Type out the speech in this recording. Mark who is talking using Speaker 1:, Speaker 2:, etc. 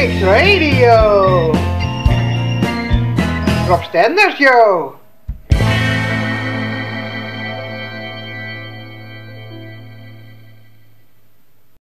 Speaker 1: Phoenix Radio. Rob Stenders Show.